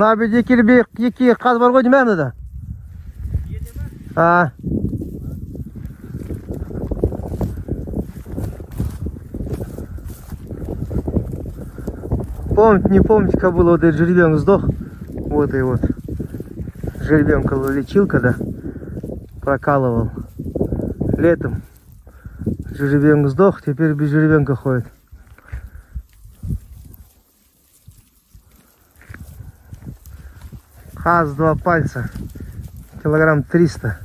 мына жерде екі екі қаз бар ғой деймін мынада а помните не помните как было вот этот жеребенок сдох вот и вот жеребенка лечил когда прокалывал летом жеребенок сдох теперь без жеребенка ходит Хаз два пальца. Килограмм триста.